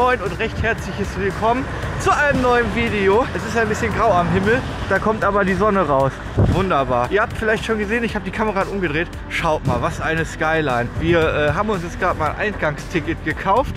Moin und recht herzliches Willkommen zu einem neuen Video. Es ist ein bisschen grau am Himmel, da kommt aber die Sonne raus. Wunderbar. Ihr habt vielleicht schon gesehen, ich habe die Kamera umgedreht. Schaut mal, was eine Skyline. Wir äh, haben uns jetzt gerade mal ein Eingangsticket gekauft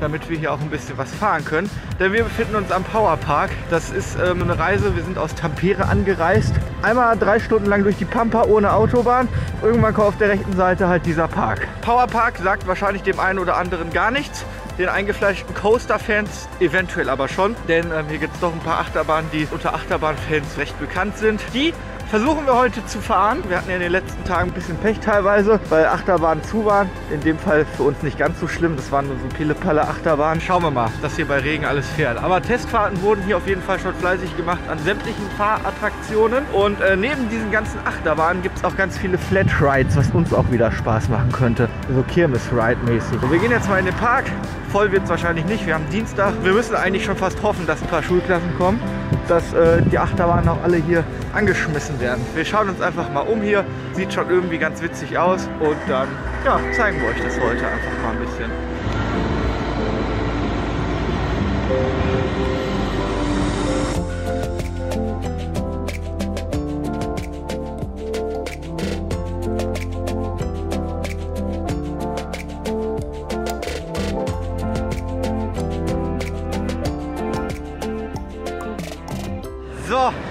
damit wir hier auch ein bisschen was fahren können. Denn wir befinden uns am Powerpark. Das ist ähm, eine Reise, wir sind aus Tampere angereist. Einmal drei Stunden lang durch die Pampa ohne Autobahn. Irgendwann kommt auf der rechten Seite halt dieser Park. Powerpark sagt wahrscheinlich dem einen oder anderen gar nichts den eingefleischten Coaster-Fans eventuell aber schon, denn ähm, hier gibt es doch ein paar Achterbahnen, die unter Achterbahn-Fans recht bekannt sind. Die versuchen wir heute zu fahren. Wir hatten ja in den letzten Tagen ein bisschen Pech teilweise, weil Achterbahnen zu waren. In dem Fall für uns nicht ganz so schlimm. Das waren nur so Pille-Palle Achterbahnen. Schauen wir mal, dass hier bei Regen alles fährt. Aber Testfahrten wurden hier auf jeden Fall schon fleißig gemacht an sämtlichen Fahrattraktionen. Und äh, neben diesen ganzen Achterbahnen gibt es auch ganz viele Flat Rides, was uns auch wieder Spaß machen könnte. So Kirmes-Ride-mäßig. wir gehen jetzt mal in den Park. Voll wird es wahrscheinlich nicht. Wir haben Dienstag. Wir müssen eigentlich schon fast hoffen, dass ein paar Schulklassen kommen dass äh, die Achterbahnen auch alle hier angeschmissen werden. Wir schauen uns einfach mal um hier. Sieht schon irgendwie ganz witzig aus. Und dann ja, zeigen wir euch das heute einfach mal ein bisschen.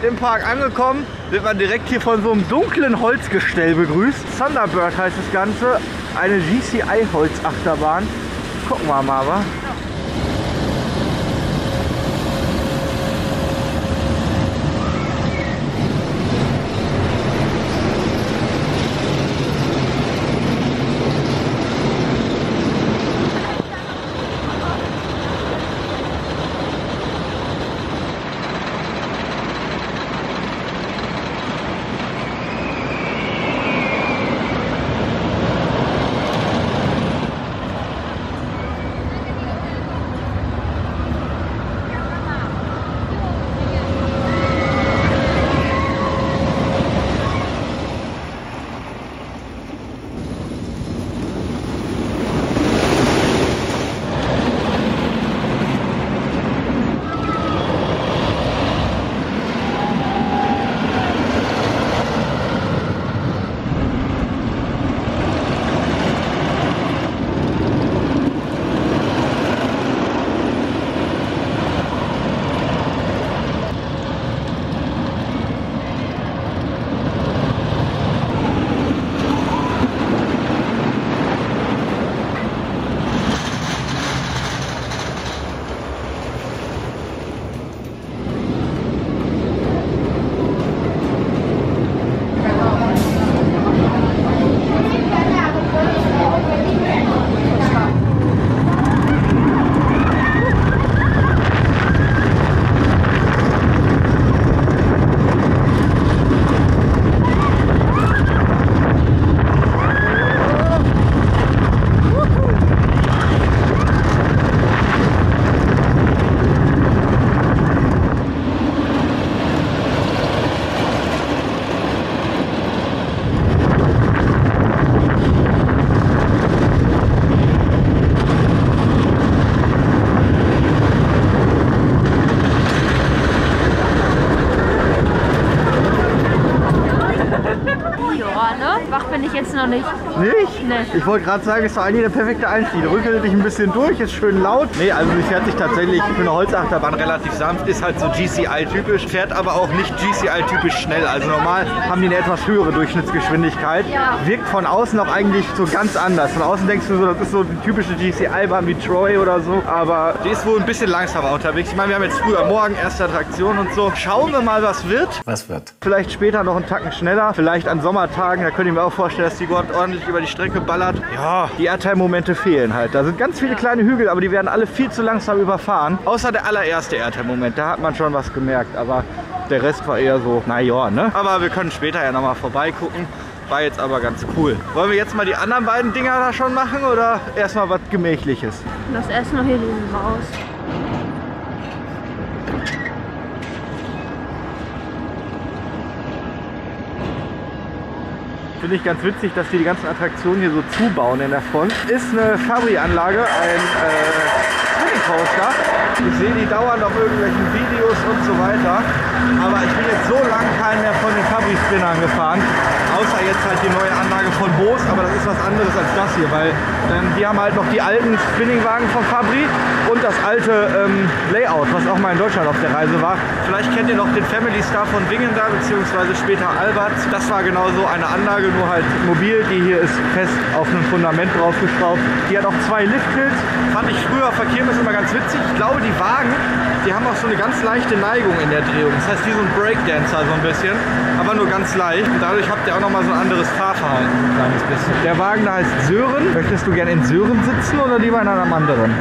Im Park angekommen, wird man direkt hier von so einem dunklen Holzgestell begrüßt. Thunderbird heißt das Ganze, eine GCI-Holzachterbahn. Gucken wir mal, wa? Ich wollte gerade sagen, es war eigentlich der perfekte Einstieg. Rückel dich ein bisschen durch, ist schön laut. Nee, also sie fährt sich tatsächlich für eine Holzachterbahn relativ sanft, ist halt so GCI-typisch, fährt aber auch nicht GCI-typisch schnell. Also normal haben die eine etwas höhere Durchschnittsgeschwindigkeit. Wirkt von außen auch eigentlich so ganz anders. Von außen denkst du so, das ist so die typische GCI-Bahn wie Troy oder so. Aber die ist wohl ein bisschen langsamer unterwegs. Ich meine, wir haben jetzt früh am Morgen erste Attraktion und so. Schauen wir mal, was wird. Was wird? Vielleicht später noch einen Tacken schneller. Vielleicht an Sommertagen. Da könnt ihr mir auch vorstellen, dass die Gott ordentlich über die Strecke ballert. Ja, die Airtime-Momente fehlen halt. Da sind ganz viele kleine Hügel, aber die werden alle viel zu langsam überfahren. Außer der allererste Airtime-Moment. Da hat man schon was gemerkt. Aber der Rest war eher so, naja, ne? Aber wir können später ja nochmal vorbeigucken. War jetzt aber ganz cool. Wollen wir jetzt mal die anderen beiden Dinger da schon machen oder erstmal was Gemächliches? Lass erst noch hier drüben raus. Finde ich ganz witzig, dass die die ganzen Attraktionen hier so zubauen in der Front. Ist eine Fabri-Anlage, ein äh, Coaster. Ich sehe die dauernd auf irgendwelchen Videos und so weiter. Aber ich bin jetzt so lange keinen mehr von den Fabri Spinnern gefahren. Außer jetzt halt die neue Anlage von Bose, aber das ist was anderes als das hier, weil ähm, die haben halt noch die alten Spinningwagen von Fabri und das alte ähm, Layout, was auch mal in Deutschland auf der Reise war. Vielleicht kennt ihr noch den Family Star von Wingen da, beziehungsweise später Albert. Das war genauso eine Anlage, nur halt mobil. Die hier ist fest auf einem Fundament draufgeschraubt. Die hat auch zwei Lifthills. Fand ich früher auf Verkehrmiss immer ganz witzig. Ich glaube, die Wagen, die haben auch so eine ganz leichte Neigung in der Drehung. Das heißt, wie so ein Breakdancer so ein bisschen, aber nur ganz leicht. Und dadurch habt ihr auch nochmal so ein anderes Fahrverhalten, ein kleines bisschen. Der Wagen da heißt Sören. Möchtest du gerne in Sören sitzen oder lieber in einem anderen?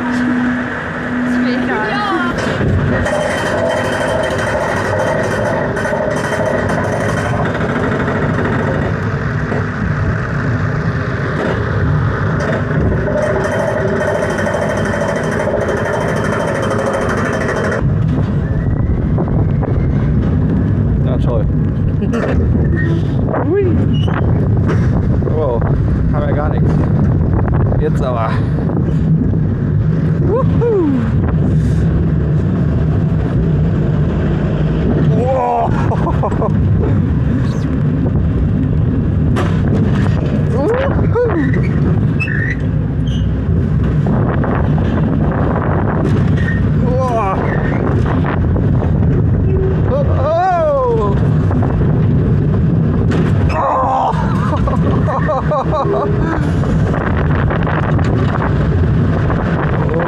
Ist mir egal. Ja, toll. Hui. Wow, haben wir gar nichts. Jetzt aber. Wuhu. Wow. Wow.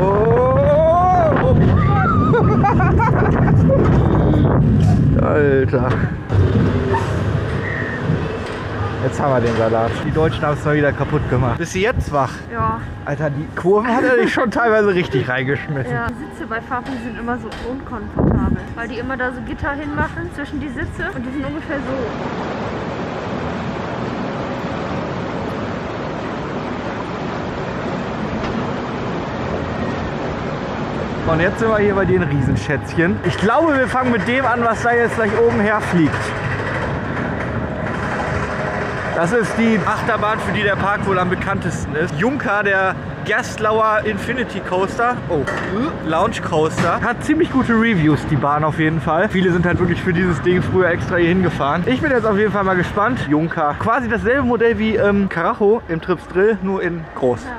Oh. Alter. Jetzt haben wir den Salat. Die Deutschen haben es mal wieder kaputt gemacht. Bist du jetzt wach? Ja, Alter, die Kurven hat er dich schon teilweise richtig reingeschmissen. ja. Die Sitze bei Fabri sind immer so unkomfortabel, weil die immer da so Gitter hinmachen zwischen die Sitze und die sind ungefähr so. Und jetzt sind wir hier bei den Riesenschätzchen. Ich glaube, wir fangen mit dem an, was da jetzt gleich oben her fliegt. Das ist die Achterbahn, für die der Park wohl am bekanntesten ist. Junker, der Gerstlauer Infinity Coaster. Oh, Lounge Coaster. Hat ziemlich gute Reviews, die Bahn auf jeden Fall. Viele sind halt wirklich für dieses Ding früher extra hier hingefahren. Ich bin jetzt auf jeden Fall mal gespannt. Junker. Quasi dasselbe Modell wie ähm, Karacho im Trips Drill, nur in groß. Ja,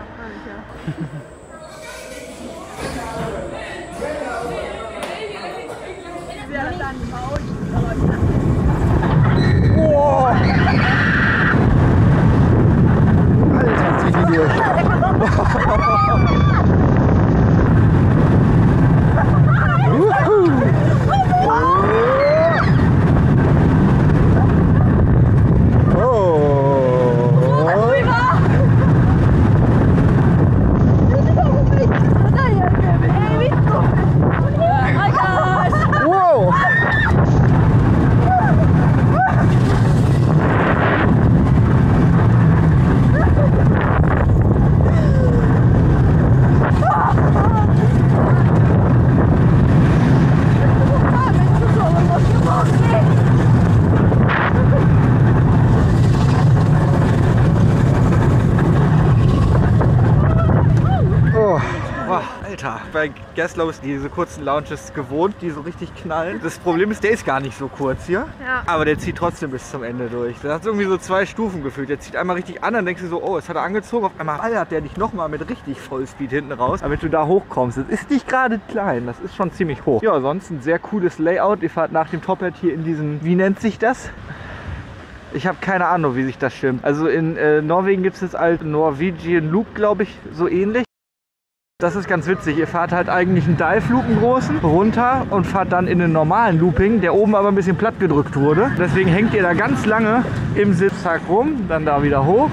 No. Gaslow ist diese kurzen Lounges gewohnt, die so richtig knallen. Das Problem ist, der ist gar nicht so kurz hier. Ja. Aber der zieht trotzdem bis zum Ende durch. Der hat irgendwie so zwei Stufen gefühlt. Der zieht einmal richtig an, dann denkst du so, oh, jetzt hat er angezogen. Auf einmal ballert der dich nochmal mit richtig Vollspeed hinten raus. Wenn du da hochkommst, das ist nicht gerade klein. Das ist schon ziemlich hoch. Ja, sonst ein sehr cooles Layout. Ihr fahrt nach dem Tophead hier in diesen, wie nennt sich das? Ich habe keine Ahnung, wie sich das stimmt. Also in äh, Norwegen gibt es jetzt halt Norwegian Loop, glaube ich, so ähnlich. Das ist ganz witzig. Ihr fahrt halt eigentlich einen Dive-Loop, großen, runter und fahrt dann in einen normalen Looping, der oben aber ein bisschen platt gedrückt wurde. Deswegen hängt ihr da ganz lange im Sitzsack rum, dann da wieder hoch.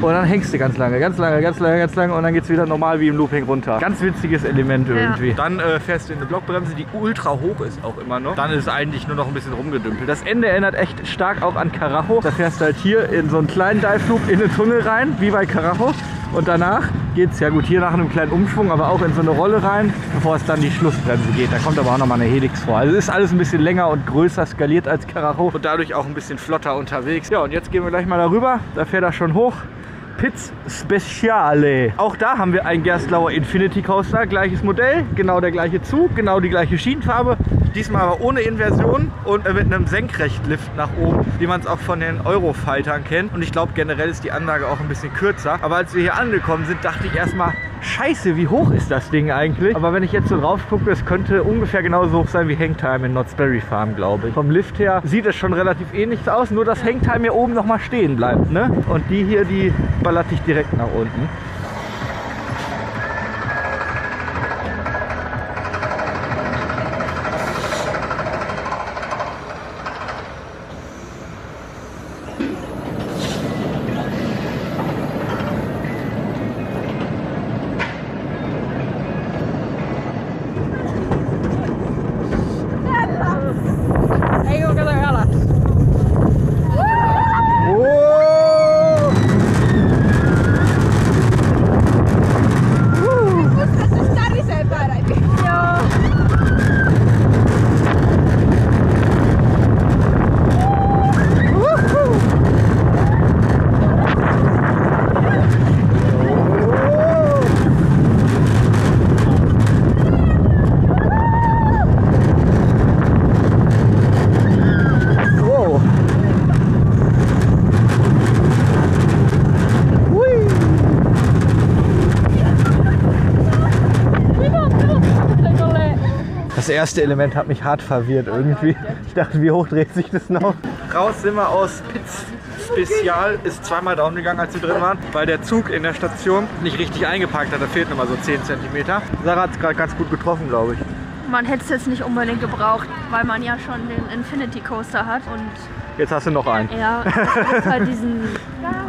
Und dann hängst du ganz lange, ganz lange, ganz lange, ganz lange und dann geht es wieder normal wie im Looping runter. Ganz witziges Element irgendwie. Dann äh, fährst du in eine Blockbremse, die ultra hoch ist auch immer noch. Dann ist es eigentlich nur noch ein bisschen rumgedümpelt. Das Ende erinnert echt stark auch an Karacho. Da fährst du halt hier in so einen kleinen Dive-Loop in den Tunnel rein, wie bei Karacho. Und danach geht es ja gut hier nach einem kleinen Umschwung, aber auch in so eine Rolle rein, bevor es dann die Schlussbremse geht. Da kommt aber auch nochmal eine Helix vor. Also ist alles ein bisschen länger und größer skaliert als Karacho und dadurch auch ein bisschen flotter unterwegs. Ja, und jetzt gehen wir gleich mal darüber. Da fährt er schon hoch. Pits Speciale. Auch da haben wir einen Gerstlauer Infinity Coaster, gleiches Modell, genau der gleiche Zug, genau die gleiche Schienenfarbe, diesmal aber ohne Inversion und mit einem Senkrechtlift nach oben, wie man es auch von den Eurofightern kennt. Und ich glaube generell ist die Anlage auch ein bisschen kürzer. Aber als wir hier angekommen sind, dachte ich erstmal, Scheiße, wie hoch ist das Ding eigentlich? Aber wenn ich jetzt so drauf gucke, es könnte ungefähr genauso hoch sein wie Hangtime in Knott's Berry Farm, glaube ich. Vom Lift her sieht es schon relativ ähnlich aus, nur dass Hangtime hier oben nochmal stehen bleibt. Ne? Und die hier, die ballert dich direkt nach unten. Oh! Oh. Hui. Das erste Element hat mich hart verwirrt irgendwie. Ich dachte, wie hoch dreht sich das noch? Raus sind wir aus Pitz Spezial. Ist zweimal down gegangen, als wir drin waren, weil der Zug in der Station nicht richtig eingeparkt hat. Da fehlten immer so 10 cm. Sarah hat es gerade ganz gut getroffen, glaube ich. Man hätte es jetzt nicht unbedingt gebraucht, weil man ja schon den Infinity Coaster hat und Jetzt hast du noch einen. ja, es gibt halt diesen,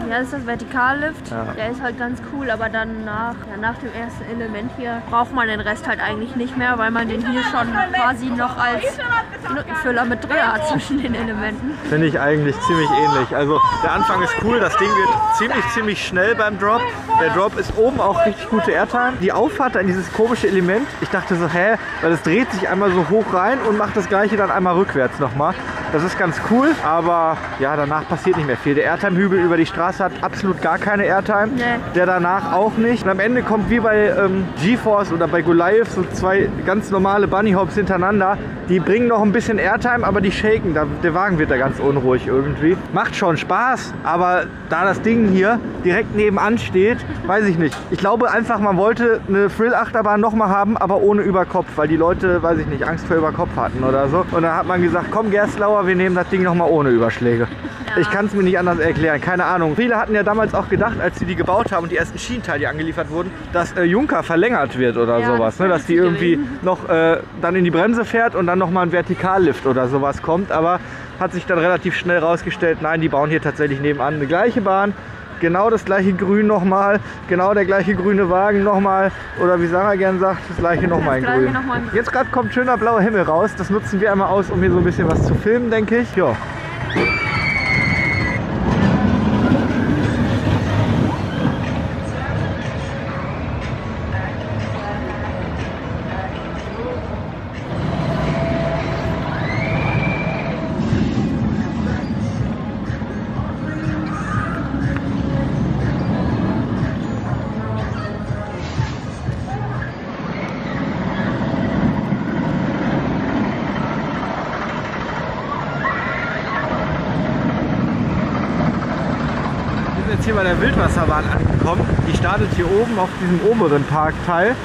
ja, ist das Vertikallift, Ja. der ist halt ganz cool, aber dann nach, ja, nach dem ersten Element hier braucht man den Rest halt eigentlich nicht mehr, weil man den hier schon quasi noch als Lückenfüller mit drin hat zwischen den Elementen. Finde ich eigentlich ziemlich ähnlich. Also der Anfang ist cool, das Ding wird ziemlich, ziemlich schnell beim Drop. Der Drop ist oben auch richtig gute Airtime. Die Auffahrt an dieses komische Element, ich dachte so, hä, weil es dreht sich einmal so hoch rein und macht das gleiche dann einmal rückwärts nochmal. Das ist ganz cool, aber ja, danach passiert nicht mehr viel. Der Airtime-Hügel über die Straße hat absolut gar keine Airtime. Nee. Der danach auch nicht. Und am Ende kommt wie bei ähm, GeForce oder bei Goliath so zwei ganz normale Bunny Hops hintereinander. Die bringen noch ein bisschen Airtime, aber die shaken. Da, der Wagen wird da ganz unruhig irgendwie. Macht schon Spaß, aber da das Ding hier direkt nebenan steht, weiß ich nicht. Ich glaube einfach, man wollte eine Thrill-Achterbahn nochmal haben, aber ohne Überkopf, weil die Leute, weiß ich nicht, Angst vor Überkopf hatten oder so. Und dann hat man gesagt, komm Gerstlauer, wir nehmen das Ding nochmal ohne Überschläge. Ich kann es mir nicht anders erklären, keine Ahnung. Viele hatten ja damals auch gedacht, als sie die gebaut haben und die ersten Schienenteile die angeliefert wurden, dass äh, Junker verlängert wird oder Ja, sowas. das Ne? Dass die irgendwie gewesen. noch äh, dann in die Bremse fährt und dann nochmal ein Vertikallift oder sowas kommt. Aber hat sich dann relativ schnell rausgestellt, nein, die bauen hier tatsächlich nebenan eine gleiche Bahn. Genau das gleiche Grün nochmal, genau der gleiche grüne Wagen nochmal oder wie Sarah gern sagt, das gleiche nochmal in noch grün. Jetzt gerade kommt schöner blauer Himmel raus, das nutzen wir einmal aus, um hier so ein bisschen was zu filmen, denke ich. Ja. Hier bei der Wildwasserbahn angekommen. Die startet hier oben auf diesem oberen Parkteil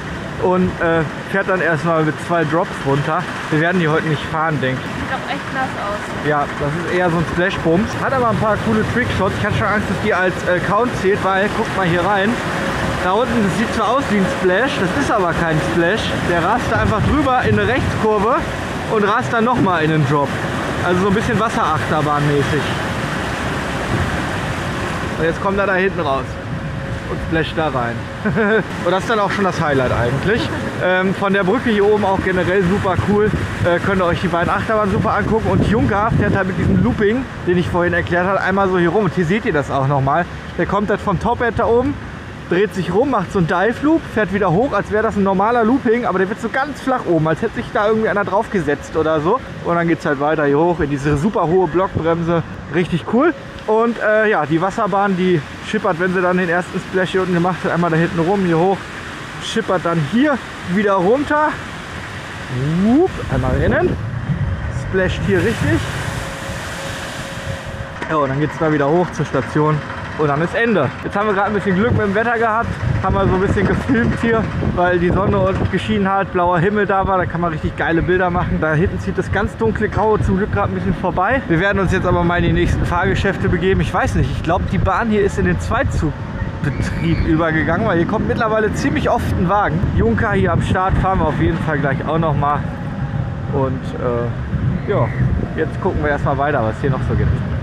und äh, fährt dann erstmal mit zwei Drops runter. Wir werden die heute nicht fahren, denke ich. Sieht auch echt nass aus. Ja, das ist eher so ein Splash-Bums. Hat aber ein paar coole Trickshots. Ich hatte schon Angst, dass die als äh, Count zählt, weil, guckt mal hier rein. Da unten, das sieht zwar aus wie ein Splash, das ist aber kein Splash. Der rast da einfach drüber in eine Rechtskurve und rast dann nochmal in den Drop. Also so ein bisschen Wasserachterbahn-mäßig. Und jetzt kommt er da hinten raus und splasht da rein. und das ist dann auch schon das Highlight eigentlich. Ähm, von der Brücke hier oben auch generell super cool. Äh, könnt ihr euch die beiden Achterbahnen super angucken. Und Junker fährt halt mit diesem Looping, den ich vorhin erklärt habe, einmal so hier rum. Und hier seht ihr das auch nochmal. Der kommt halt vom Top-End da oben, dreht sich rum, macht so einen Dive Loop, fährt wieder hoch, als wäre das ein normaler Looping, aber der wird so ganz flach oben, als hätte sich da irgendwie einer draufgesetzt oder so. Und dann geht es halt weiter hier hoch in diese super hohe Blockbremse. Richtig cool. Und äh, ja, die Wasserbahn, die schippert, wenn sie dann den ersten Splash hier unten gemacht hat, einmal da hinten rum, hier hoch, schippert dann hier wieder runter. Whoop, einmal rennen. Splasht hier richtig. Ja, und dann geht es da wieder hoch zur Station und dann ist Ende. Jetzt haben wir gerade ein bisschen Glück mit dem Wetter gehabt, haben wir so ein bisschen gefilmt hier, weil die Sonne geschienen hat, blauer Himmel da war, da kann man richtig geile Bilder machen. Da hinten zieht das ganz dunkle Graue zum Glück gerade ein bisschen vorbei. Wir werden uns jetzt aber mal in die nächsten Fahrgeschäfte begeben. Ich weiß nicht, ich glaube die Bahn hier ist in den Zweizugbetrieb übergegangen, weil hier kommt mittlerweile ziemlich oft ein Wagen. Junker hier am Start fahren wir auf jeden Fall gleich auch noch mal. Und äh, ja, jetzt gucken wir erstmal weiter, was hier noch so gibt.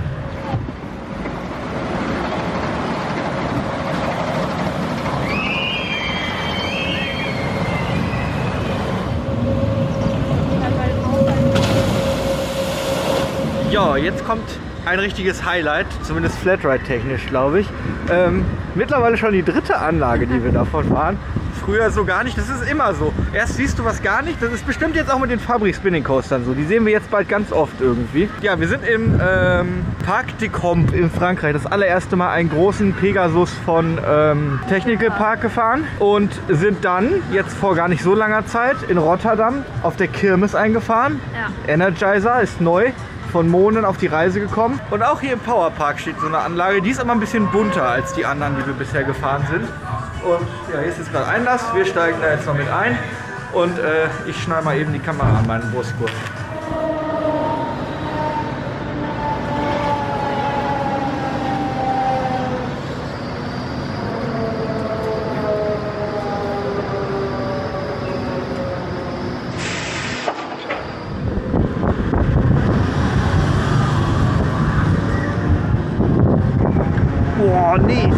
Ja, jetzt kommt ein richtiges Highlight, zumindest Flatride-technisch, glaube ich. Ähm, mittlerweile schon die dritte Anlage, die wir davon fahren. Früher so gar nicht, das ist immer so. Erst siehst du was gar nicht, das ist bestimmt jetzt auch mit den Fabrik Spinning Coastern so. Die sehen wir jetzt bald ganz oft irgendwie. Ja, wir sind im ähm, Parc de Combe in Frankreich. Das allererste Mal einen großen Pegasus von ähm, Technical Park gefahren und sind dann jetzt vor gar nicht so langer Zeit in Rotterdam auf der Kirmes eingefahren. Ja. Energizer ist neu von Monen auf die Reise gekommen. Und auch hier im Powerpark steht so eine Anlage. Die ist aber ein bisschen bunter als die anderen, die wir bisher gefahren sind. Und ja, hier ist jetzt gerade Einlass. Wir steigen da jetzt noch mit ein. Und äh, ich schneide mal eben die Kamera an meinen Brustgurt. Boah, nee.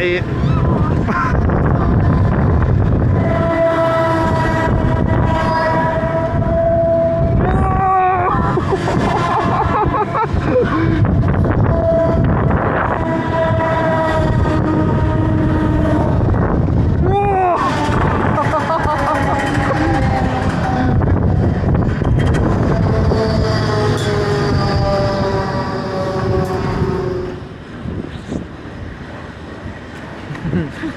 Jetzt aber, ey.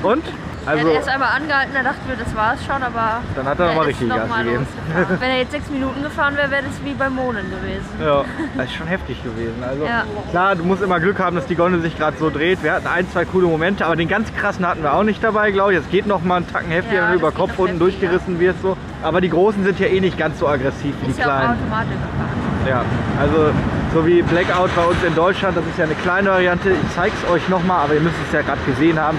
Und? er Also, hat erst einmal angehalten, da dachten wir, das war es schon, aber. Dann hat er noch mal ist richtig noch Gas gegeben. Wenn er jetzt sechs Minuten gefahren wäre, wäre das wie bei Monen gewesen. ja, das ist schon heftig gewesen. Also, Ja. klar, du musst immer Glück haben, dass die Gondel sich gerade so dreht. Wir hatten ein, zwei coole Momente, aber den ganz krassen hatten wir auch nicht dabei, glaube ich. Es geht noch mal einen Tacken heftiger, Ja, wenn du über Kopf unten heftiger. durchgerissen wirst. So. Aber die großen sind ja eh nicht ganz so aggressiv wie Ist die ja auch kleinen. Automatik gefahren. Ja, also so wie Blackout bei uns in Deutschland, das ist ja eine kleine Variante. Ich zeige es euch nochmal, aber ihr müsst es ja gerade gesehen haben.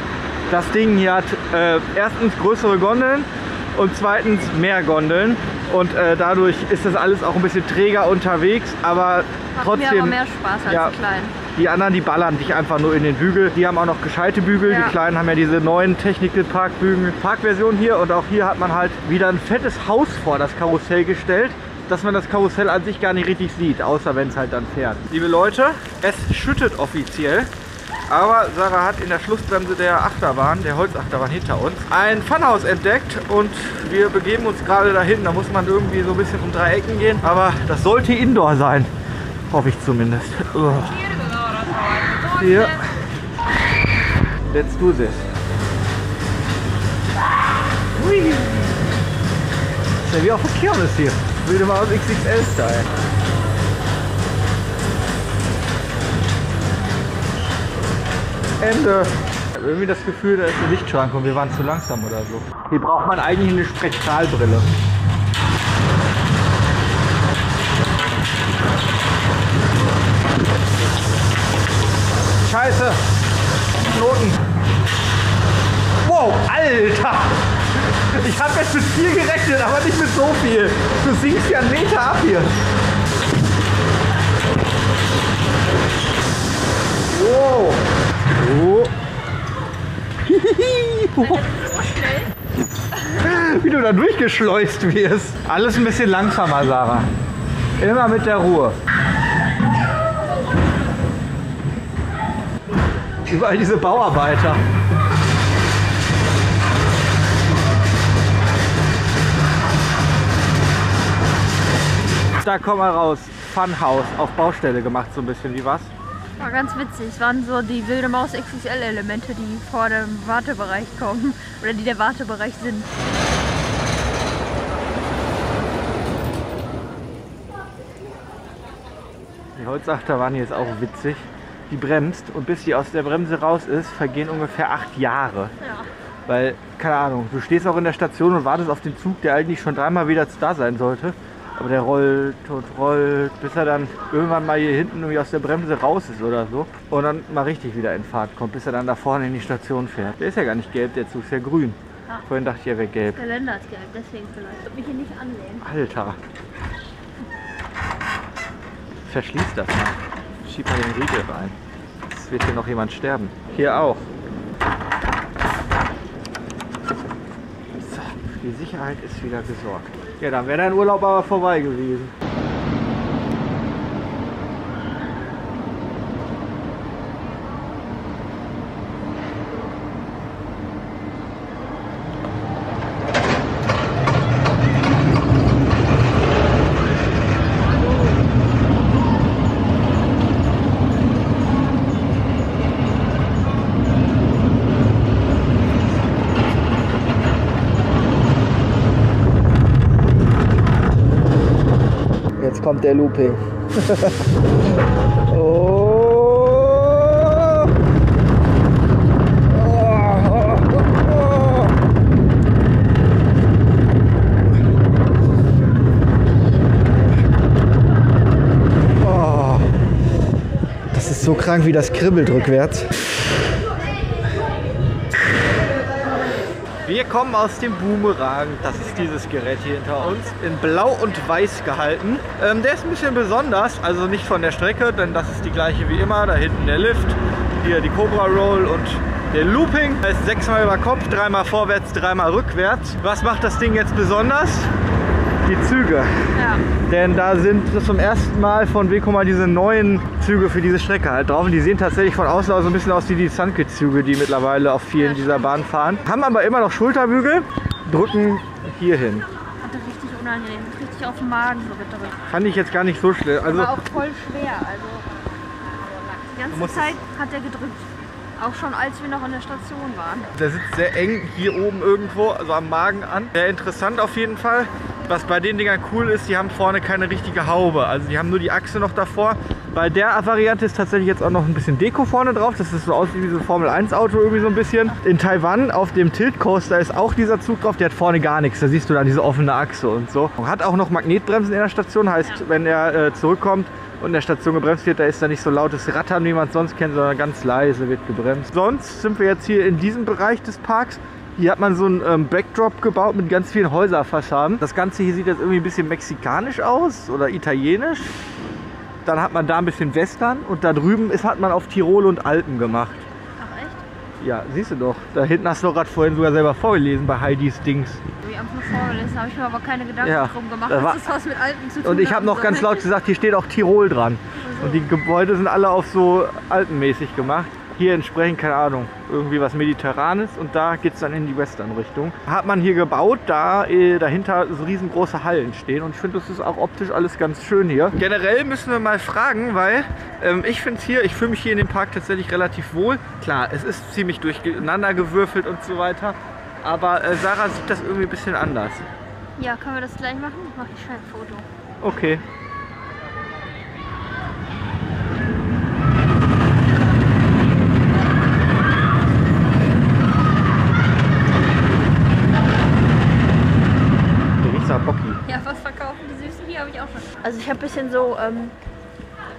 Das Ding hier hat äh, erstens größere Gondeln und zweitens mehr Gondeln. Und äh, dadurch ist das alles auch ein bisschen träger unterwegs, aber Macht trotzdem. mir aber mehr Spaß als ja. die kleinen. Die anderen, die ballern dich einfach nur in den Bügel. Die haben auch noch gescheite Bügel. Ja. Die kleinen haben ja diese neuen Technical Park Bügel. Parkversion hier und auch hier hat man halt wieder ein fettes Haus vor das Karussell gestellt, dass man das Karussell an sich gar nicht richtig sieht, außer wenn es halt dann fährt. Liebe Leute, es schüttet offiziell. Aber Sarah hat in der Schlussbremse der Achterbahn, der Holzachterbahn hinter uns, ein Funhaus entdeckt und wir begeben uns gerade dahin. Da muss man irgendwie so ein bisschen um drei Ecken gehen, aber das sollte Indoor sein. Hoffe ich zumindest. Ugh. Hier. Let's do this. Hui. Ist ja wie auf der Kirmes hier. Würde mal aus XXL-Style. Ende. Ich habe irgendwie das Gefühl, da ist ein Lichtschrank und wir waren zu langsam oder so. Hier braucht man eigentlich eine Spektralbrille. Scheiße. Knoten. Wow, Alter. Ich habe jetzt mit viel gerechnet, aber nicht mit so viel. Du sinkst ja einen Meter ab hier. Wow. Oh. Wie du da durchgeschleust wirst. Alles ein bisschen langsamer, Sarah. Immer mit der Ruhe. Überall diese Bauarbeiter. Da komm mal raus. Funhouse auf Baustelle gemacht, so ein bisschen. Wie was? War ganz witzig. Es waren so die wilde Maus XXL-Elemente, die vor dem Wartebereich kommen. Oder die der Wartebereich sind. Die Holzachterbahn hier ist auch witzig. Die bremst und bis sie aus der Bremse raus ist, vergehen ungefähr acht Jahre. Ja. Weil, keine Ahnung, du stehst auch in der Station und wartest auf den Zug, der eigentlich schon dreimal wieder da sein sollte. Aber der rollt und rollt, bis er dann irgendwann mal hier hinten irgendwie aus der Bremse raus ist oder so. Und dann mal richtig wieder in Fahrt kommt, bis er dann da vorne in die Station fährt. Der ist ja gar nicht gelb, der Zug ist ja grün. Ja. Vorhin dachte ich, er wäre gelb. Der Länder ist gelb, deswegen vielleicht. Ich würde mich hier nicht anlehnen. Alter. Verschließ das mal. Schieb mal den Riegel rein. Es wird hier noch jemand sterben. Hier auch. So, die Sicherheit ist wieder gesorgt. Ja, dann wäre dein Urlaub aber vorbei gewesen. Oh, oh. Oh. Das ist so krank, wie das kribbelt rückwärts. Wir kommen aus dem Boomerang. Das ist dieses Gerät hier hinter uns. In blau und weiß gehalten. Ähm, der ist ein bisschen besonders. Also nicht von der Strecke, denn das ist die gleiche wie immer. Da hinten der Lift. Hier die Cobra Roll und der Looping. Da ist sechsmal über Kopf, dreimal vorwärts, dreimal rückwärts. Was macht das Ding jetzt besonders? Die Züge. Ja. Denn da sind zum ersten Mal von Wekoma diese neuen Züge für diese Strecke halt drauf. Und die sehen tatsächlich von außen so ein bisschen aus wie die Sunket-Züge, die mittlerweile auf vielen dieser. Bahnen fahren. Haben aber immer noch Schulterbügel, drücken hier hin. Richtig unangenehm. Richtig auf den Magen so gedrückt. Fand ich jetzt gar nicht so schlimm. Also, Aber auch voll schwer. Also die ganze Zeit hat er gedrückt. Auch schon als wir noch in der Station waren. der sitzt sehr eng hier oben irgendwo, also am Magen an. Sehr interessant auf jeden Fall. Was bei den Dingern cool ist, die haben vorne keine richtige Haube. Also die haben nur die Achse noch davor. Bei der Variante ist tatsächlich jetzt auch noch ein bisschen Deko vorne drauf. Das ist so aus wie so ein Formel 1 Auto irgendwie so ein bisschen. In Taiwan auf dem Tilt Coaster ist auch dieser Zug drauf. Der hat vorne gar nichts. Da siehst du dann diese offene Achse und so. Hat auch noch Magnetbremsen in der Station. Heißt, wenn er äh, zurückkommt und in der Station gebremst wird, da ist da nicht so lautes Rattern, wie man es sonst kennt, sondern ganz leise wird gebremst. Sonst sind wir jetzt hier in diesem Bereich des Parks. Hier hat man so einen ähm, Backdrop gebaut mit ganz vielen Häuserfassaden. Das Ganze hier sieht jetzt irgendwie ein bisschen mexikanisch aus oder italienisch. Dann hat man da ein bisschen Western und da drüben ist, hat man auf Tirol und Alpen gemacht. Ach echt? Ja, siehst du doch. Da hinten hast du doch gerade vorhin sogar selber vorgelesen bei Heidis Dings. Wie nur vorgelesen, habe ich mir aber keine Gedanken Ja, drum gemacht, da war- dass das was mit Alpen zu tun Und ich habe noch soll. ganz laut gesagt, hier steht auch Tirol dran. Und die Gebäude sind alle auf so alpenmäßig gemacht. Hier entsprechend, keine Ahnung, irgendwie was Mediterranes und da geht es dann in die Western-Richtung. Hat man hier gebaut, da äh, dahinter so riesengroße Hallen stehen und ich finde, das ist auch optisch alles ganz schön hier. Generell müssen wir mal fragen, weil ähm, ich finde es hier, ich fühle mich hier in dem Park tatsächlich relativ wohl. Klar, es ist ziemlich durcheinander gewürfelt und so weiter, aber äh, Sarah sieht das irgendwie ein bisschen anders. Ja, können wir das gleich machen? Mach ich schnell ein Foto. Okay. Du riechst nach Bocki. Ja, was verkaufen die Süßen? Hier habe ich auch schon. Also ich habe ein bisschen so ähm,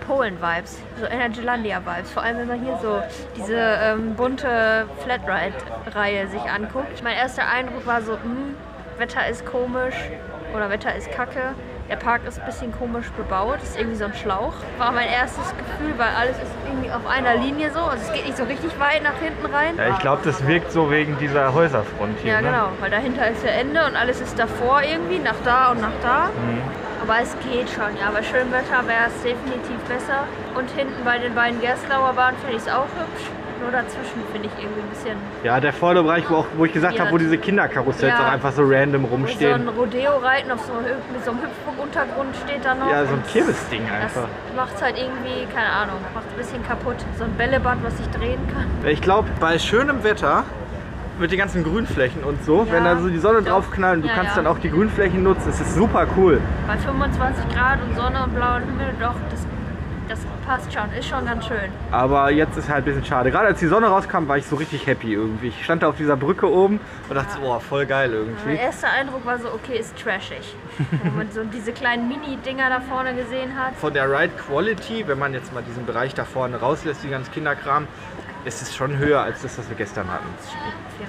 Polen-Vibes, so Energylandia-Vibes. Vor allem, wenn man hier so diese ähm, bunte Flatride-Reihe sich anguckt. Mein erster Eindruck war so, hm, Wetter ist komisch oder Wetter ist kacke. Der Park ist ein bisschen komisch bebaut, ist irgendwie so ein Schlauch. War mein erstes Gefühl, weil alles ist irgendwie auf einer Linie so. Also es geht nicht so richtig weit nach hinten rein. Ja, ich glaube, das wirkt so wegen dieser Häuserfront hier. Ja, ne? genau, weil dahinter ist ja Ende und alles ist davor irgendwie, nach da und nach da. Mhm. Aber es geht schon, ja. Bei schönem Wetter wäre es definitiv besser. Und hinten bei den beiden Gerstlauer Bahnen finde ich es auch hübsch. Nur dazwischen finde ich irgendwie ein bisschen Ja, der vordere Bereich, wo, auch, wo ich gesagt habe, wo diese Kinderkarussells Ja. auch einfach so random so ein rumstehen. Rodeo-Reiten auf so, Hüp- mit so einem Hüpfburg-Untergrund steht da noch. Ja, so ein Kirmesding Das einfach. macht es halt irgendwie, keine Ahnung, macht ein bisschen kaputt. So ein Bällebad, was sich drehen kann. Ich glaube, bei schönem Wetter mit den ganzen Grünflächen und so, Ja, wenn da so die Sonne drauf knallt und du Ja, kannst ja. dann auch die Grünflächen nutzen, das ist super cool. Bei 25 Grad und Sonne und blauen Himmel, doch, das, das passt schon, ist schon ganz schön. Aber jetzt ist halt ein bisschen schade. Gerade als die Sonne rauskam, war ich so richtig happy irgendwie. Ich stand da auf dieser Brücke oben und dachte, so, oh, voll geil Mein irgendwie. erster Eindruck war so, okay, ist trashig. Wenn man so diese kleinen Mini-Dinger da vorne gesehen hat. Von der Ride Quality, wenn man jetzt mal diesen Bereich da vorne rauslässt, die ganzen Kinderkram, ist es schon höher als das, was wir gestern hatten.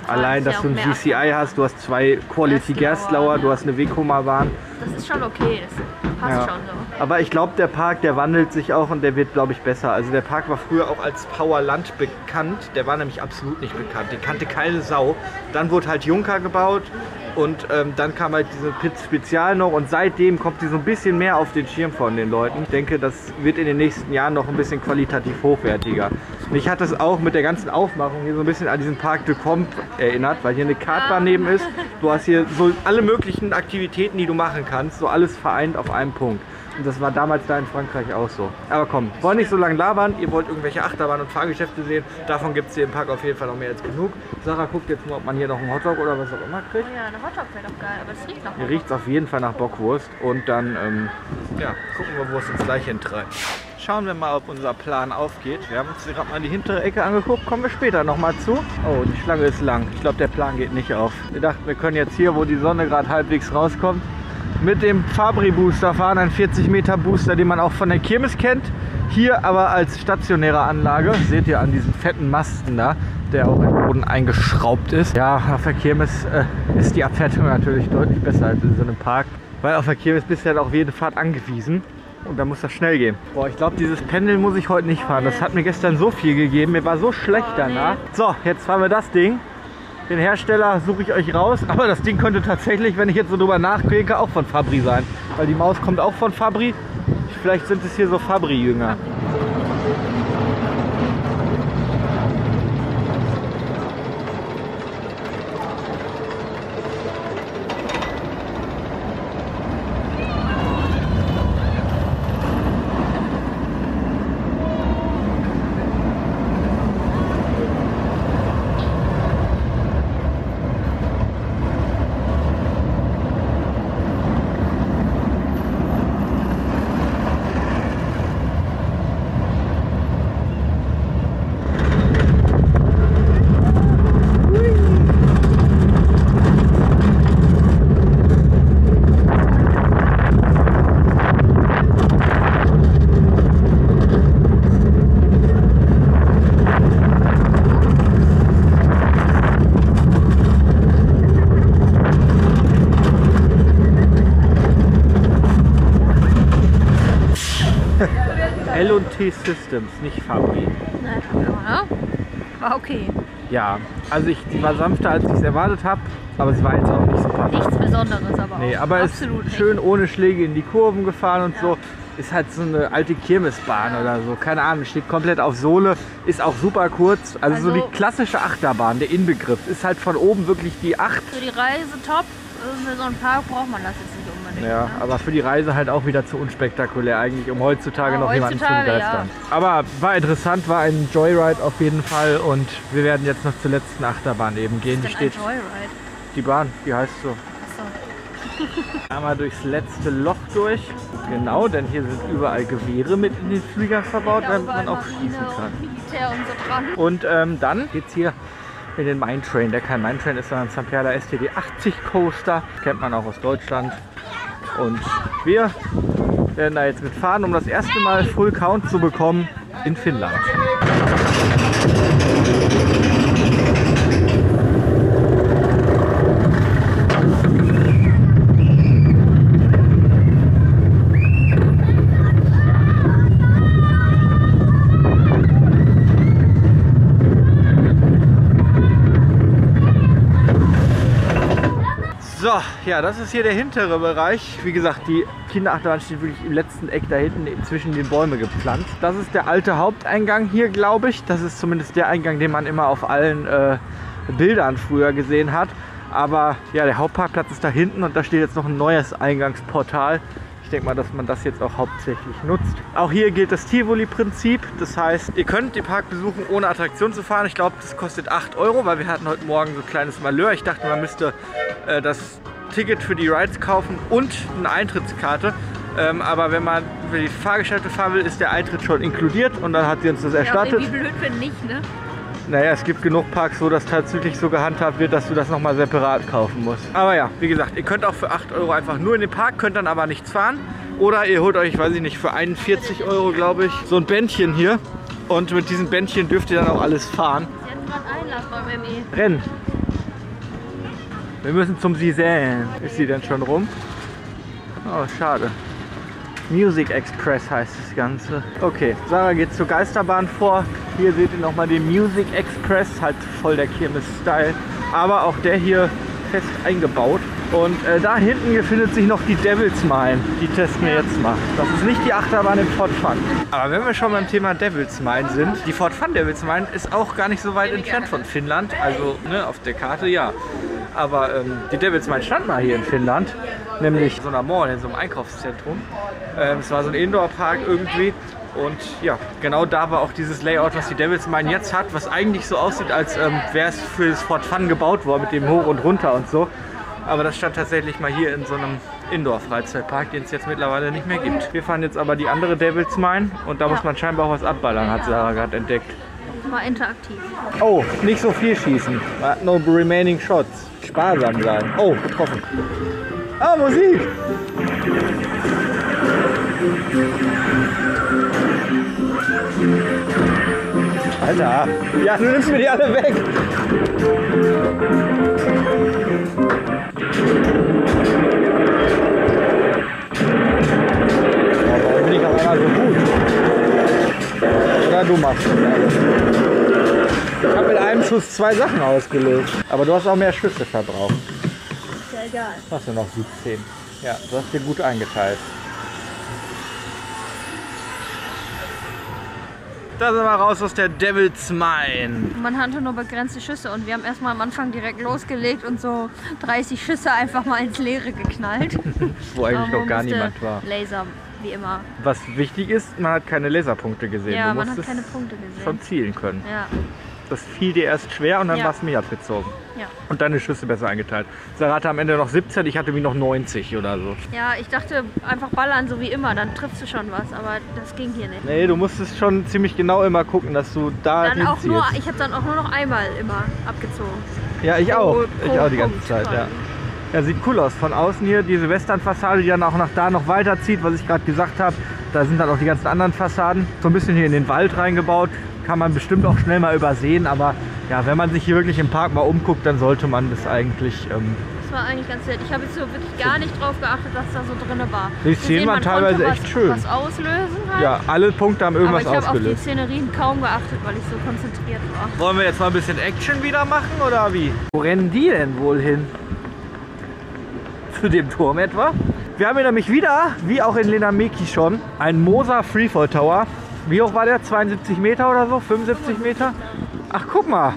Allein, dass ja du ein GCI hast, du hast zwei Quality Gerstlauer, du hast eine Wekoma-Bahn. Das ist schon okay, das passt Ja. schon so. Aber ich glaube, der Park, der wandelt sich auch und der wird, glaube ich, besser. Also der Park war früher auch als Powerland bekannt. Der war nämlich absolut nicht bekannt. Den kannte keine Sau. Dann wurde halt Junker gebaut und ähm, dann kam halt diese Pit Spezial noch und seitdem kommt die so ein bisschen mehr auf den Schirm von den Leuten. Ich denke, das wird in den nächsten Jahren noch ein bisschen qualitativ hochwertiger. Mich hat das auch mit der ganzen Aufmachung hier so ein bisschen an diesen Park de Comp erinnert, weil hier eine Kartbahn neben ist. Du hast hier so alle möglichen Aktivitäten, die du machen kannst, so alles vereint auf einem Punkt. Und das war damals da in Frankreich auch so. Aber komm, wollen nicht so lange labern. Ihr wollt irgendwelche Achterbahn- und Fahrgeschäfte sehen. Davon gibt es hier im Park auf jeden Fall noch mehr als genug. Sarah guckt jetzt mal, ob man hier noch einen Hotdog oder was auch immer kriegt. Oh ja, eine Hotdog wäre doch geil, aber es riecht noch Hier riecht es auf jeden Fall nach Bockwurst. Und dann ähm, ja, gucken wir, wo es uns gleich hintreibt. Schauen wir mal, ob unser Plan aufgeht. Wir haben uns gerade mal die hintere Ecke angeguckt. Kommen wir später nochmal zu. Oh, die Schlange ist lang. Ich glaube, der Plan geht nicht auf. Wir dachten, wir können jetzt hier, wo die Sonne gerade halbwegs rauskommt, mit dem Fabri Booster fahren. Ein 40 Meter Booster, den man auch von der Kirmes kennt. Hier aber als stationäre Anlage. Seht ihr an diesen fetten Masten da, der auch im Boden eingeschraubt ist. Ja, auf der Kirmes äh, ist die Abfertigung natürlich deutlich besser als in so einem Park. Weil auf der Kirmes bist du halt auf jede Fahrt angewiesen. Und da muss das schnell gehen. Boah, ich glaube, dieses Pendeln muss ich heute nicht fahren. Das hat mir gestern so viel gegeben. Mir war so schlecht Oh, danach. So, jetzt fahren wir das Ding. Den Hersteller suche ich euch raus. Aber das Ding könnte tatsächlich, wenn ich jetzt so drüber nachdenke, auch von Fabri sein. Weil die Maus kommt auch von Fabri. Vielleicht sind es hier so Fabri-Jünger. L&T Systems, nicht Fabri. Ne, ja, war okay. Ja, also ich, die war sanfter, als ich es erwartet habe. Aber sie war jetzt auch nicht super. Nichts Besonderes, aber Nee, auch. aber ist Absolut nicht. schön ohne Schläge in die Kurven gefahren und so. Ist halt so eine alte Kirmesbahn oder so. Keine Ahnung, steht komplett auf Sohle. Ist auch super kurz. Also, so Also- die klassische Achterbahn, der Inbegriff. Ist halt von oben wirklich die Acht. Für die Reise top. Also Für so einen Park braucht man das jetzt. Ja, aber für die Reise halt auch wieder zu unspektakulär eigentlich, um heutzutage Ja, noch jemanden zu heutzutage, begeistern. Aber war interessant, war ein Joyride auf jeden Fall und wir werden jetzt noch zur letzten Achterbahn eben gehen. Die Ist denn ein steht, Joyride? die Bahn, die heißt so. Achso. Einmal durchs letzte Loch durch. Genau, denn hier sind überall Gewehre mit in den Flügern verbaut, Ja, damit man auch schießen kann. und Militär und so dran. Und ähm, dann geht's hier in den Mine Train. Der kein Mine Train ist, sondern St. Perla STD 80 Coaster. Kennt man auch aus Deutschland. Und wir werden da jetzt mitfahren, um das erste Mal Full Count zu bekommen in Finnland. So, ja, das ist hier der hintere Bereich. Wie gesagt, die Kinderachterbahn steht wirklich im letzten Eck da hinten zwischen den Bäumen gepflanzt. Das ist der alte Haupteingang hier, glaube ich. Das ist zumindest der Eingang, den man immer auf allen äh, Bildern früher gesehen hat. Aber ja, der Hauptparkplatz ist da hinten und da steht jetzt noch ein neues Eingangsportal. Ich denke mal, dass man das jetzt auch hauptsächlich nutzt. Auch hier gilt das Tivoli-Prinzip. Das heißt, ihr könnt den Park besuchen, ohne Attraktion zu fahren. Ich glaube, das kostet 8 Euro, weil wir hatten heute Morgen so ein kleines Malheur. Ich dachte, man müsste äh, das Ticket für die Rides kaufen und eine Eintrittskarte. Ähm, aber wenn man für die Fahrgeschäfte fahren will, ist der Eintritt schon inkludiert und dann hat sie uns das erstattet. Ja, wie blöd, wenn nicht, ne? Naja, es gibt genug Parks, wo das tatsächlich so gehandhabt wird, dass du das nochmal separat kaufen musst. Aber ja, wie gesagt, ihr könnt auch für 8 Euro einfach nur in den Park, könnt dann aber nichts fahren. Oder ihr holt euch, weiß ich nicht, für 41 Euro, glaube ich, so ein Bändchen hier. Und mit diesem Bändchen dürft ihr dann auch alles fahren. Hatten gerade Einlass beim. Rennen. Wir müssen zum Sisän. Ist sie denn schon rum? Oh, schade. Music Express heißt das Ganze. Okay, Sarah geht zur Geisterbahn vor. Hier seht ihr nochmal den Music Express, halt voll der Kirmes-Style. Aber auch der hier fest eingebaut. Und äh, da hinten befindet sich noch die Devil's Mine. Die testen wir jetzt mal. Das ist nicht die Achterbahn im Fort Fun. Aber wenn wir schon beim Thema Devil's Mine sind, die Fort Fun Devil's Mine ist auch gar nicht so weit entfernt von Finnland. Also ne, auf der Karte ja. Aber ähm, die Devil's Mine stand mal hier in Finnland, nämlich in so einer Mall, in so einem Einkaufszentrum. Ähm, es war so ein Indoor-Park irgendwie. Und ja, genau da war auch dieses Layout, was die Devil's Mine jetzt hat, was eigentlich so aussieht, als ähm, wäre es für das Fort Fun gebaut worden, mit dem Hoch und Runter und so. Aber das stand tatsächlich mal hier in so einem Indoor-Freizeitpark, den es jetzt mittlerweile nicht mehr gibt. Wir fahren jetzt aber die andere Devil's Mine und da Ja. muss man scheinbar auch was abballern, hat Sarah gerade entdeckt. Mal interaktiv. Oh, nicht so viel schießen. No remaining shots. Sparsam sein. Oh, getroffen. Ah, Musik. Alter. Ja, du nimmst mir die alle weg. Ja, warum bin ich auf einmal so gut? Oder du machst das alles. Ich habe mit einem Schuss zwei Sachen ausgelöst. Aber du hast auch mehr Schüsse verbraucht. Ist ja egal. Hast du noch 17? Ja, du hast dir gut eingeteilt. Da sind wir raus aus der Devil's Mine. Man hatte nur begrenzte Schüsse und wir haben erstmal am Anfang direkt losgelegt und so 30 Schüsse einfach mal ins Leere geknallt. Wo eigentlich noch man gar niemand war. Laser, wie immer. Was wichtig ist, man hat keine Laserpunkte gesehen. Ja, du man hat keine Punkte gesehen. schon zielen können. Ja, Das fiel dir erst schwer und dann Ja. warst du mich abgezogen. ja. Und deine Schüsse besser eingeteilt. Sarah hatte am Ende noch 17, ich hatte wie noch 90 oder so. Ja, ich dachte einfach ballern so wie immer, dann triffst du schon was, aber das ging hier nicht. Nee, du musstest schon ziemlich genau immer gucken, dass du da Dann auch nur, ich habe dann auch nur noch einmal immer abgezogen. Ja, ich auch. Pro- Ich auch die ganze Punkt Zeit, ja. quasi. Ja, sieht cool aus. Von außen hier diese Westernfassade, die dann auch nach da noch weiterzieht, was ich gerade gesagt habe. Da sind dann auch die ganzen anderen Fassaden. So ein bisschen hier in den Wald reingebaut. Kann man bestimmt auch schnell mal übersehen. Aber ja, wenn man sich hier wirklich im Park mal umguckt, dann sollte man das eigentlich. Ähm, Das war eigentlich ganz nett. Ich habe jetzt so wirklich gar nicht drauf geachtet, was da so drin war. Die Szenen waren teilweise was, echt schön. Was auslösen halt. ja, alle Punkte haben aber irgendwas ich habe auf die ausgelöst. Szenerien kaum geachtet, weil ich so konzentriert war. Wollen wir jetzt mal ein bisschen Action wieder machen oder wie? Wo rennen die denn wohl hin? Zu dem Turm etwa? Wir haben hier nämlich wieder, wie auch in Lenameki schon, einen Moser Freefall Tower. Wie hoch war der? 72 Meter oder so? 75 Meter? Ach, guck mal.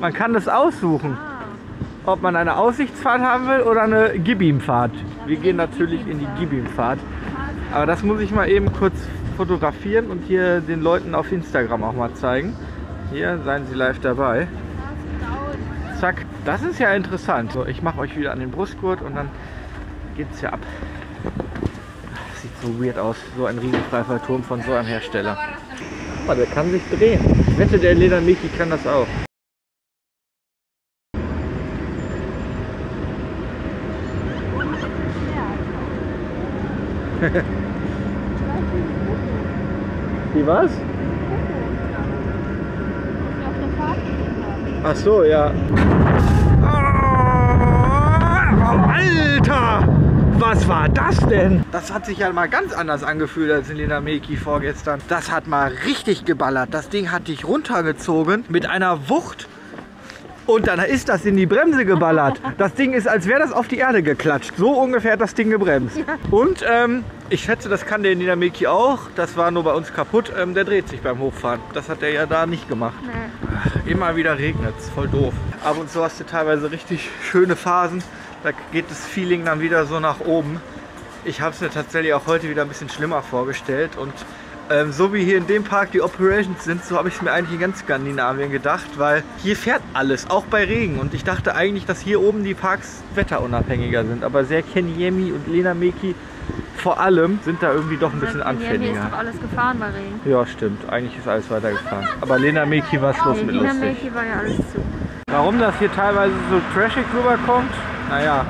Man kann das aussuchen, ob man eine Aussichtsfahrt haben will oder eine Gibbeam-Fahrt. Wir gehen natürlich in die Gibbeam-Fahrt. Aber das muss ich mal eben kurz fotografieren und hier den Leuten auf Instagram auch mal zeigen. Hier, seien Sie live dabei. Zack, das ist ja interessant. So, ich mache euch wieder an den Brustgurt und dann geht's ja ab. So weird aus, so ein riesenstreifer Turm von so einem Hersteller. Guck mal, der kann sich drehen. Ich wette, der Leder Mickey kann das auch. Wie was? Ach so, ja. Alter! Was war das denn? Das hat sich ja mal ganz anders angefühlt als in Lena Meki vorgestern. Das hat mal richtig geballert. Das Ding hat dich runtergezogen mit einer Wucht. Und dann ist das in die Bremse geballert. Das Ding ist, als wäre das auf die Erde geklatscht. So ungefähr hat das Ding gebremst. Und ähm, ich schätze, das kann der Ninameki auch. Das war nur bei uns kaputt. Ähm, der dreht sich beim Hochfahren. Das hat er ja da nicht gemacht. Nee. Immer wieder regnet es, voll doof. Ab und zu hast du teilweise richtig schöne Phasen. Da geht das Feeling dann wieder so nach oben. Ich habe es mir tatsächlich auch heute wieder ein bisschen schlimmer vorgestellt. Und ähm, so wie hier in dem Park die Operations sind, so habe ich es mir eigentlich in ganz Skandinavien gedacht, weil hier fährt alles, auch bei Regen. Und ich dachte eigentlich, dass hier oben die Parks wetterunabhängiger sind. Aber sehr Kenyemi und Lenameki vor allem sind da irgendwie doch ein bisschen Hier ist anfälliger. doch alles gefahren bei Regen. Ja, stimmt. Eigentlich ist alles weitergefahren. Aber Lenameki war Schluss Nee, mit Lina lustig. Milky war ja alles zu. Warum das hier teilweise so trashig rüberkommt? Naja,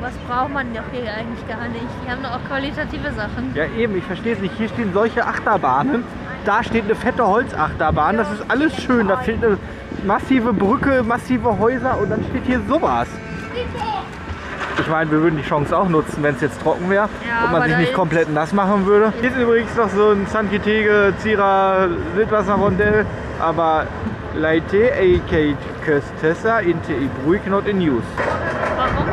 Was braucht man doch hier eigentlich gar nicht? Die haben doch auch qualitative Sachen. ja eben, ich verstehe es nicht. Hier stehen solche Achterbahnen. Da steht eine fette Holzachterbahn. Das ist alles schön. Da fehlt eine massive Brücke, massive Häuser und dann steht hier sowas. Ich meine, wir würden die Chance auch nutzen, wenn es jetzt trocken wäre Ja, und man sich nicht komplett nass machen würde. Hier ist übrigens noch so ein San Kitege Zira Wildwasserrondell, aber Leite AK Köstessa inte i bruk not in use. Warum?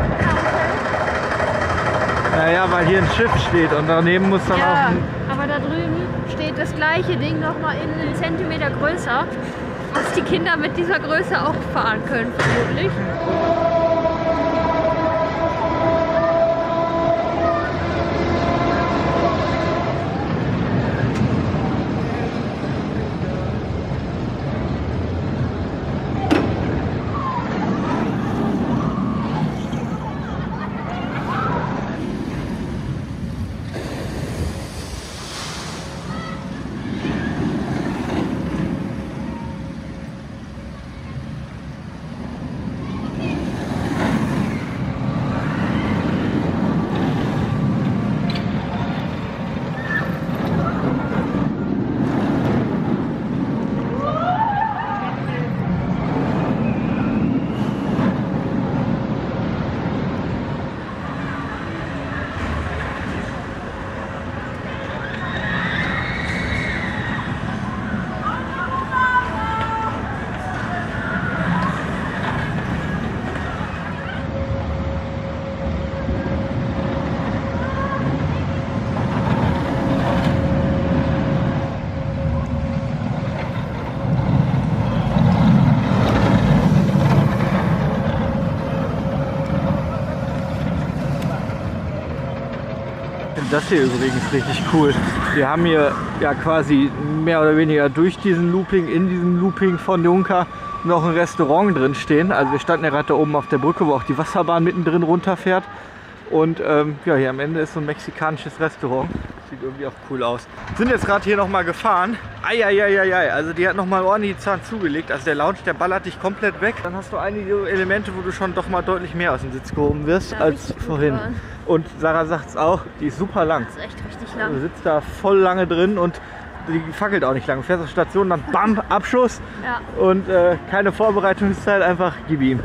Naja, weil hier ein Schiff steht und daneben muss dann auch Ja, ein aber da drüben steht das gleiche Ding nochmal in einen Zentimeter größer, was die Kinder mit dieser Größe auch fahren können, vermutlich. Das hier übrigens richtig cool. Wir haben hier ja quasi mehr oder weniger durch diesen Looping, in diesem Looping von Juncker noch ein Restaurant drin stehen. Also wir standen ja gerade da oben auf der Brücke, wo auch die Wasserbahn mittendrin runterfährt. Und ähm, ja, hier am Ende ist so ein mexikanisches Restaurant. Sieht irgendwie auch cool aus. Sind jetzt gerade hier nochmal gefahren. Eieieiei, also die hat nochmal ordentlich die Zahn zugelegt. Also der Lounge, der ballert dich komplett weg. Dann hast du einige Elemente, wo du schon doch mal deutlich mehr aus dem Sitz gehoben wirst Ja, als vorhin. Und Sarah sagt es auch, die ist super lang. Das ist echt richtig Du lang. sitzt da voll lange drin und die fackelt auch nicht lange. Du fährst auf Station, dann BAM, Abschuss Ja. und äh, keine Vorbereitungszeit, einfach gib ihm.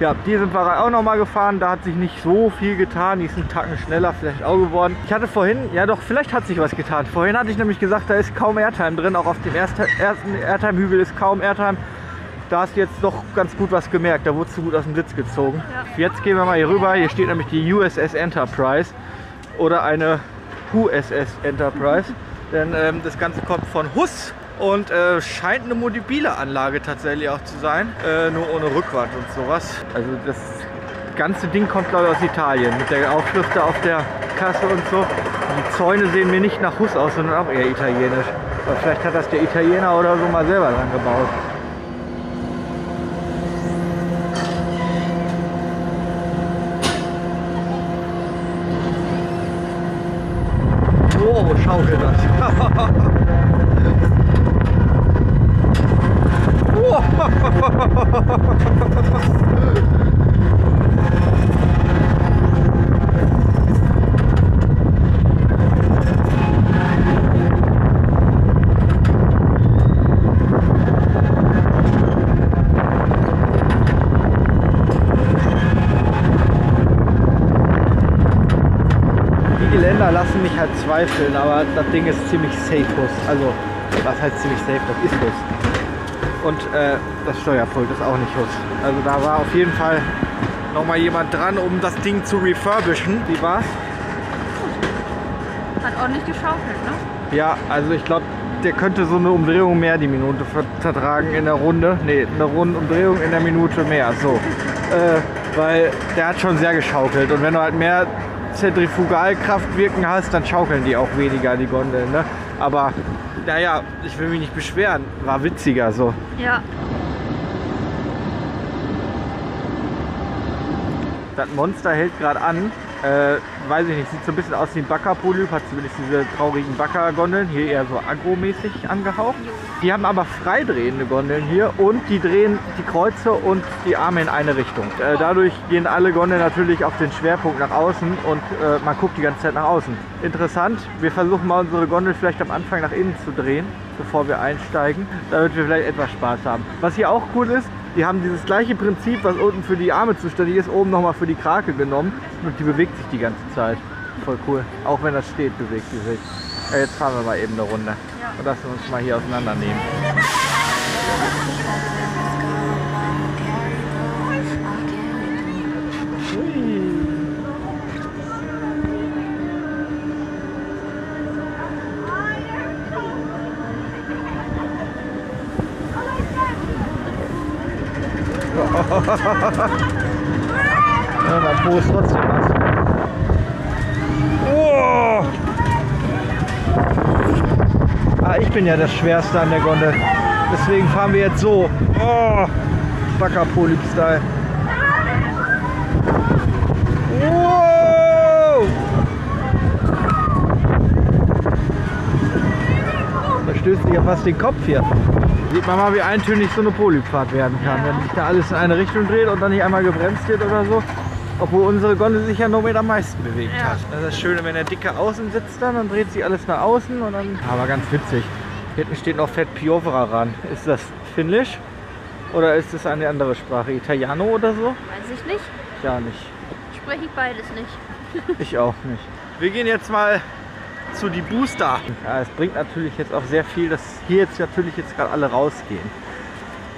Ja, die sind wir auch noch mal gefahren, da hat sich nicht so viel getan, die ist einen Tacken schneller vielleicht auch geworden. Ich hatte vorhin, ja doch, vielleicht hat sich was getan. Vorhin hatte ich nämlich gesagt, da ist kaum Airtime drin, auch auf dem ersten, ersten Airtime-Hügel ist kaum Airtime. Da hast du jetzt doch ganz gut was gemerkt, da wurdest du gut aus dem Sitz gezogen. Ja. Jetzt gehen wir mal hier rüber, hier steht nämlich die USS Enterprise oder eine USS Enterprise. Denn ähm, das Ganze kommt von Huss und äh, scheint eine mobile Anlage tatsächlich auch zu sein. Äh, nur ohne Rückwand und sowas. Also das ganze Ding kommt glaube ich aus Italien mit der Aufschrift auf der Kasse und so. Die Zäune sehen mir nicht nach Huss aus, sondern auch eher italienisch. Aber vielleicht hat das der Italiener oder so mal selber dran gebaut. Oh, schaukel das. Die Geländer lassen mich halt zweifeln, aber das Ding ist ziemlich safe. Also, was heißt ziemlich safe? Das ist Bus. Und äh, das Steuerpult ist auch nicht hus. Also da war auf jeden Fall noch mal jemand dran, um das Ding zu refurbischen. Wie war's? Hat ordentlich geschaukelt, ne? Ja, also ich glaube, der könnte so eine Umdrehung mehr die Minute vertragen in der Runde. Ne, eine Runde Umdrehung in der Minute mehr. So. Äh, weil der hat schon sehr geschaukelt. Und wenn du halt mehr Zentrifugalkraft wirken hast, dann schaukeln die auch weniger, die Gondeln. Ne? Aber naja, ich will mich nicht beschweren. War witziger so. Ja. Das Monster hält gerade an. Äh, weiß ich nicht, sieht so ein bisschen aus wie ein Baggerpolyp, hat zumindest diese traurigen Baggergondeln, hier eher so agromäßig angehaucht. Die haben aber freidrehende Gondeln hier und die drehen die Kreuze und die Arme in eine Richtung. Äh, dadurch gehen alle Gondeln natürlich auf den Schwerpunkt nach außen und äh, man guckt die ganze Zeit nach außen. Interessant, wir versuchen mal unsere Gondel vielleicht am Anfang nach innen zu drehen, bevor wir einsteigen, damit wir vielleicht etwas Spaß haben. Was hier auch cool ist, die haben dieses gleiche Prinzip, was unten für die Arme zuständig ist, oben nochmal für die Krake genommen und die bewegt sich die ganze Zeit. Voll cool. Auch wenn das steht, bewegt die sich. Ja, jetzt fahren wir mal eben eine Runde und lassen uns mal hier auseinandernehmen. Ja, mein Po ist trotzdem was. Oh! Ah, ich bin ja das Schwerste an der Gondel. Deswegen fahren wir jetzt so. Oh! Baggerpolyp-Style. Wow! Da stößt sich ja fast den Kopf hier. Sieht man mal, wie eintönig so eine Polypfahrt werden kann, wenn sich da alles in eine Richtung dreht und dann nicht einmal gebremst wird oder so. Obwohl unsere Gondel sich ja noch mit am meisten bewegt Ja. hat. Das ist das Schöne, wenn der dicke außen sitzt dann, dann dreht sich alles nach außen und dann... Aber ganz witzig. Hinten steht noch Fett Piovra ran. Ist das Finnisch? Oder ist das eine andere Sprache? Italiano oder so? Weiß ich nicht. Ja, nicht. Spreche ich beides nicht. Ich auch nicht. Wir gehen jetzt mal zu die Booster. Ja, es bringt natürlich jetzt auch sehr viel, dass hier jetzt natürlich jetzt gerade alle rausgehen.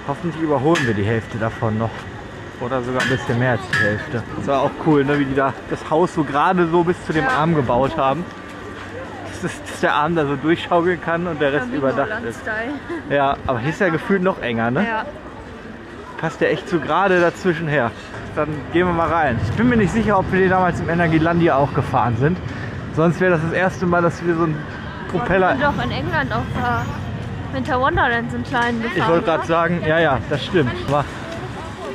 Hoffentlich überholen wir die Hälfte davon noch. Oder sogar ein bisschen mehr als die Hälfte. Das war auch cool, ne, wie die da das Haus so gerade so bis zu dem Ja. Arm gebaut haben. Dass, das, dass der Arm da so durchschaukeln kann und der Rest überdacht ist. Ja, aber hier ist ja gefühlt noch enger, ne? Ja. passt der echt so gerade dazwischen her. Dann gehen wir mal rein. Ich bin mir nicht sicher, ob wir die damals im Energielandia auch gefahren sind. Sonst wäre das das erste Mal, dass wir so einen Propeller... Wir sind doch in England auf Winter Wonderland so einen kleinen gefahren. Ich wollte gerade sagen, ja, ja, das stimmt. War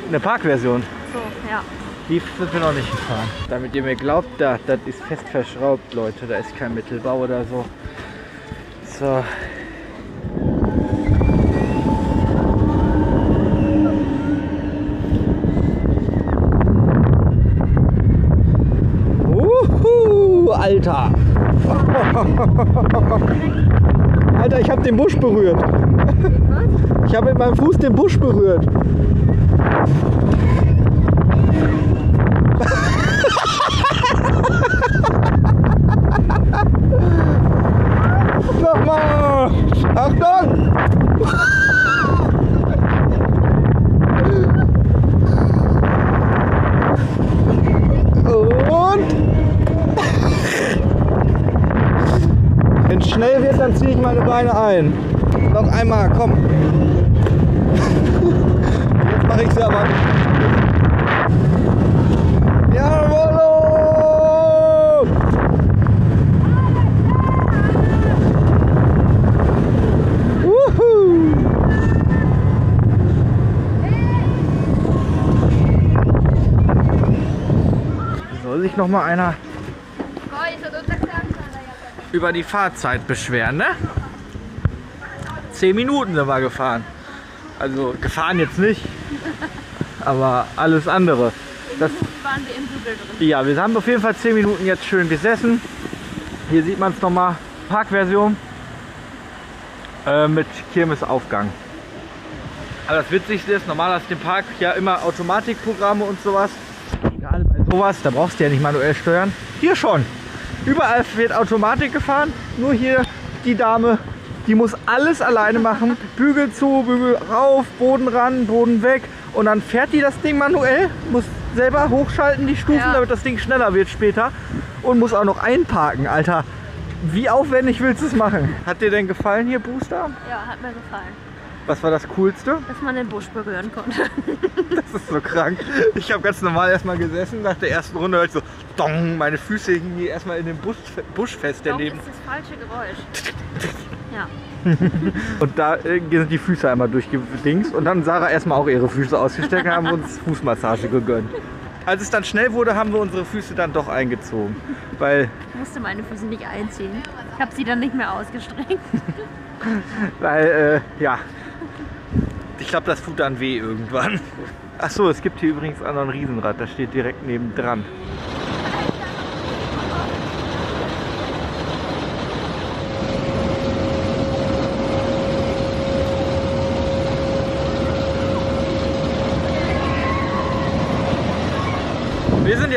eine Parkversion. So, ja. Die sind wir noch nicht gefahren. Damit ihr mir glaubt, da, das ist fest verschraubt, Leute. Da ist kein Mittelbau oder so. So. Alter. Alter, ich habe den Busch berührt. Ich habe mit meinem Fuß den Busch berührt. Nochmal! Achtung! Und? Wenn es dann ziehe ich meine Beine ein. Noch einmal, komm. Jetzt mache ich sie aber. Jawohl! Wuhu! Soll sich noch mal einer über die Fahrzeit beschweren, ne? Zehn Minuten sind wir gefahren. Also gefahren jetzt nicht, aber alles andere. Das, Waren wir im Bügel drin. ja, wir haben auf jeden Fall 10 Minuten jetzt schön gesessen. Hier sieht man es nochmal. Parkversion äh, mit Kirmesaufgang. Aber das Witzigste ist, normal hast du im Park ja immer Automatikprogramme und sowas. Gerade bei sowas, da brauchst du ja nicht manuell steuern. Hier schon. Überall wird Automatik gefahren. Nur hier die Dame Die muss alles alleine machen. Bügel zu, Bügel rauf, Boden ran, Boden weg. Und dann fährt die das Ding manuell, muss selber hochschalten die Stufen, Ja. damit das Ding schneller wird später. Und muss auch noch einparken, Alter. Wie aufwendig willst du es machen? Hat dir denn gefallen hier, Booster? Ja, hat mir gefallen. Was war das Coolste? Dass man den Busch berühren konnte. Das ist so krank. Ich habe ganz normal erstmal gesessen. Nach der ersten Runde hör ich so, dong, meine Füße hingen erstmal in dem Busch, Busch fest daneben. ist das falsche Geräusch. Ja. Und da äh, sind die Füße einmal durchgedingst. Und dann Sarah erstmal auch ihre Füße ausgesteckt und haben uns Fußmassage gegönnt. Als es dann schnell wurde, haben wir unsere Füße dann doch eingezogen. Weil, Ich musste meine Füße nicht einziehen. Ich habe sie dann nicht mehr ausgestreckt. weil, äh, ja. Ich glaube, das tut dann weh irgendwann. Ach so, es gibt hier übrigens auch noch ein Riesenrad. Das steht direkt nebendran.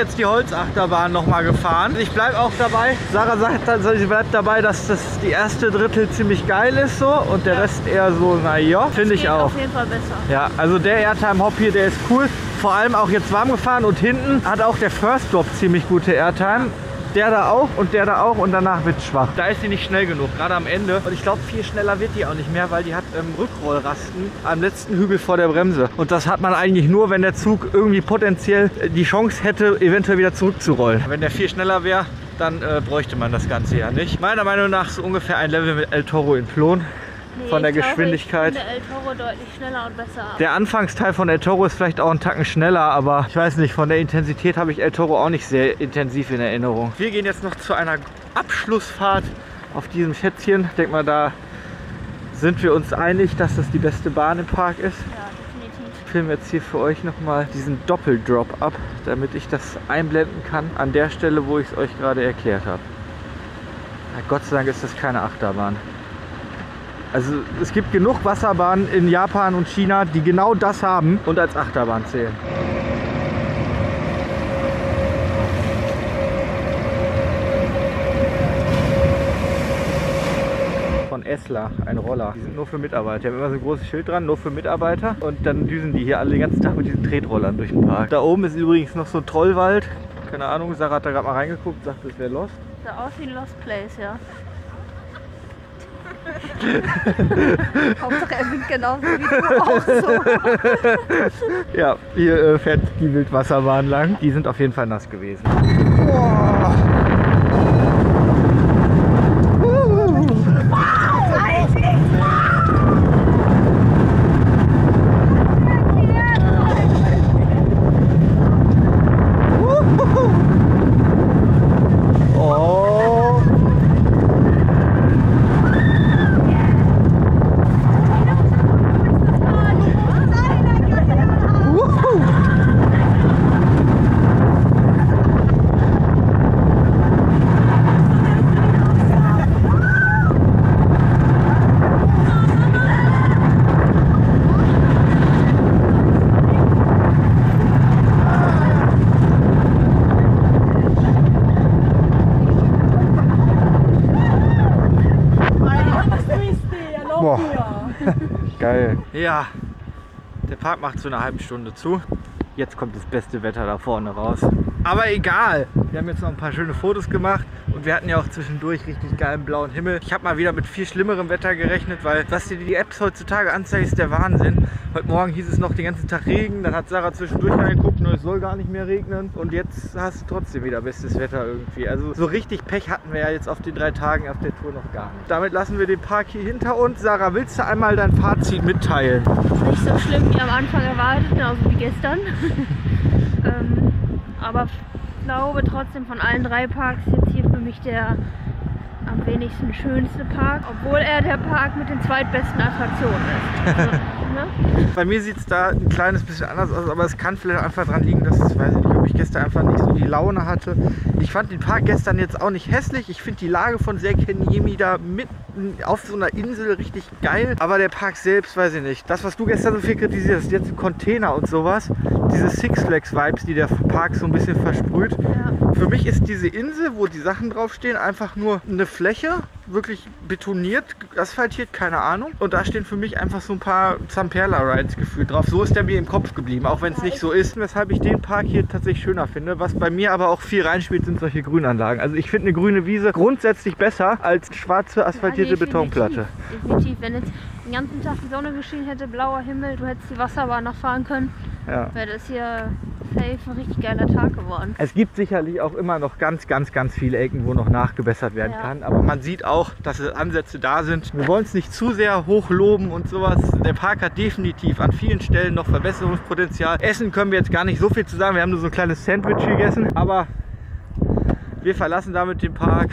Jetzt die Holzachterbahn nochmal gefahren. Ich bleibe auch dabei. Sarah sagt, also sie bleibt dabei, dass das die erste Drittel ziemlich geil ist so und der Rest eher so, naja, finde ich auch. auf jeden Fall besser. Ja, also der Airtime Hop hier, der ist cool. Vor allem auch jetzt warm gefahren und hinten hat auch der First Drop ziemlich gute Airtime. Der da auch und der da auch und danach wird schwach. Da ist sie nicht schnell genug, gerade am Ende. Und ich glaube, viel schneller wird die auch nicht mehr, weil die hat ähm, Rückrollrasten am letzten Hügel vor der Bremse. Und das hat man eigentlich nur, wenn der Zug irgendwie potenziell äh, die Chance hätte, eventuell wieder zurückzurollen. Wenn der viel schneller wäre, dann äh, bräuchte man das Ganze ja nicht. Meiner Meinung nach so ungefähr ein Level mit El Toro in Plon. Nee, Von der glaube, Geschwindigkeit. Ich finde El Toro deutlich schneller und besser. Der Anfangsteil von El Toro ist vielleicht auch einen Tacken schneller, aber ich weiß nicht, von der Intensität habe ich El Toro auch nicht sehr intensiv in Erinnerung. Wir gehen jetzt noch zu einer Abschlussfahrt auf diesem Schätzchen. Ich denke mal, da sind wir uns einig, dass das die beste Bahn im Park ist. ja, definitiv. Ich filme jetzt hier für euch nochmal diesen Doppeldrop ab, damit ich das einblenden kann an der Stelle, wo ich es euch gerade erklärt habe. Gott sei Dank ist das keine Achterbahn. Also es gibt genug Wasserbahnen in Japan und China, die genau das haben und als Achterbahn zählen. Von Esla, ein Roller. Die sind nur für Mitarbeiter. Die haben immer so ein großes Schild dran, nur für Mitarbeiter. Und dann düsen die hier alle den ganzen Tag mit diesen Tretrollern durch den Park. Da oben ist übrigens noch so ein Trollwald. Keine Ahnung, Sarah hat da gerade mal reingeguckt, sagte, es wäre Lost. Sah aus wie ein Lost Place, ja. Hauptsache er winkt genauso wie du auch so. Ja, hier äh, fährt die Wildwasserbahn lang. Die sind auf jeden Fall nass gewesen. Geil. Ja, der Park macht so eine halbe Stunde zu. Jetzt kommt das beste Wetter da vorne raus. Aber egal. Wir haben jetzt noch ein paar schöne Fotos gemacht und wir hatten ja auch zwischendurch richtig geilen blauen Himmel. Ich habe mal wieder mit viel schlimmerem Wetter gerechnet, weil was dir die Apps heutzutage anzeigen, ist der Wahnsinn. Heute Morgen hieß es noch den ganzen Tag Regen, dann hat Sarah zwischendurch reingeguckt und es soll gar nicht mehr regnen. Und jetzt hast du trotzdem wieder bestes Wetter irgendwie. Also so richtig Pech hatten wir ja jetzt auf den drei Tagen auf der Tour noch gar nicht. Damit lassen wir den Park hier hinter uns. Sarah, willst du einmal dein Fazit mitteilen? Nicht so schlimm wie am Anfang erwartet, genauso wie gestern. ähm, aber glaube trotzdem von allen drei Parks jetzt hier für mich der am wenigsten schönste Park, obwohl er der Park mit den zweitbesten Attraktionen ist. Also, ne? Bei mir sieht es da ein kleines bisschen anders aus, aber es kann vielleicht einfach daran liegen, dass ich weiß ich nicht, ob ich gestern einfach nicht so die Laune hatte. Ich fand den Park gestern jetzt auch nicht hässlich. Ich finde die Lage von Serkenyemi da mitten auf so einer Insel richtig geil. Aber der Park selbst, weiß ich nicht. Das, was du gestern so viel kritisiert hast, jetzt ein Container und sowas. Diese Six Flags Vibes, die der Park so ein bisschen versprüht. Ja. Für mich ist diese Insel, wo die Sachen draufstehen, einfach nur eine Fläche, wirklich betoniert, asphaltiert, keine Ahnung. Und da stehen für mich einfach so ein paar Zamperla Rides gefühlt drauf. So ist der mir im Kopf geblieben, auch wenn es Ja, nicht ich- so ist. Weshalb ich den Park hier tatsächlich schöner finde. Was bei mir aber auch viel reinspielt, sind solche Grünanlagen. Also ich finde eine grüne Wiese grundsätzlich besser als schwarze asphaltierte Ja, nee, Betonplatte. Definitiv, definitiv. Wenn jetzt den ganzen Tag die Sonne geschienen hätte, blauer Himmel, du hättest die Wasserbahn noch fahren können, Ja. wäre das hier safe ein richtig geiler Tag geworden. Es gibt sicherlich auch immer noch ganz, ganz, ganz viele Ecken, wo noch nachgebessert werden Ja. kann. Aber man sieht auch, dass es Ansätze da sind. Wir wollen es nicht zu sehr hochloben und sowas. Der Park hat definitiv an vielen Stellen noch Verbesserungspotenzial. Essen können wir jetzt gar nicht so viel zu sagen. Wir haben nur so ein kleines Sandwich gegessen. Aber wir verlassen damit den Park.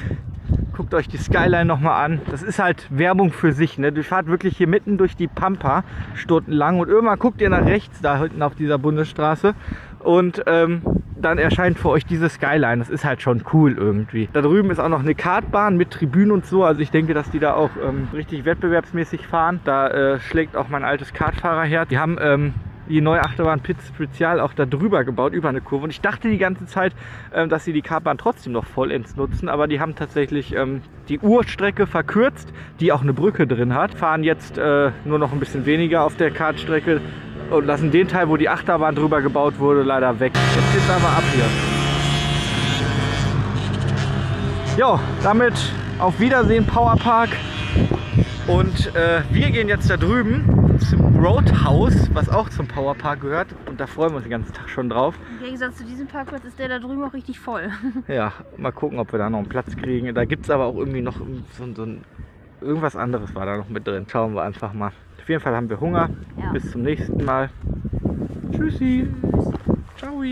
Guckt euch die Skyline nochmal an. Das ist halt Werbung für sich. Ne? Du fahrt wirklich hier mitten durch die Pampa stundenlang und irgendwann guckt ihr nach rechts da hinten auf dieser Bundesstraße und ähm, dann erscheint für euch diese Skyline. Das ist halt schon cool irgendwie. Da drüben ist auch noch eine Kartbahn mit Tribünen und so. Also ich denke, dass die da auch ähm, richtig wettbewerbsmäßig fahren. Da äh, schlägt auch mein altes Kartfahrerherz. Die haben ähm, die neue Achterbahn Pit Spezial auch da drüber gebaut, über eine Kurve. Und ich dachte die ganze Zeit, ähm, dass sie die Kartbahn trotzdem noch vollends nutzen, aber die haben tatsächlich ähm, die Urstrecke verkürzt, die auch eine Brücke drin hat, fahren jetzt äh, nur noch ein bisschen weniger auf der Kartstrecke und lassen den Teil, wo die Achterbahn drüber gebaut wurde, leider weg. Jetzt geht's aber ab hier. Jo, damit auf Wiedersehen Powerpark. Und äh, wir gehen jetzt da drüben zum Roadhouse, was auch zum Powerpark gehört. Und da freuen wir uns den ganzen Tag schon drauf. Im Gegensatz zu diesem Parkplatz ist der da drüben auch richtig voll. Ja, mal gucken, ob wir da noch einen Platz kriegen. Da gibt es aber auch irgendwie noch so, so ein. Irgendwas anderes war da noch mit drin. Schauen wir einfach mal. Auf jeden Fall haben wir Hunger. Ja. Bis zum nächsten Mal. Tschüssi. Tschüss. Ciao.